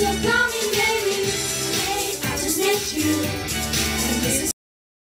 So call me baby. Hey, I just met you.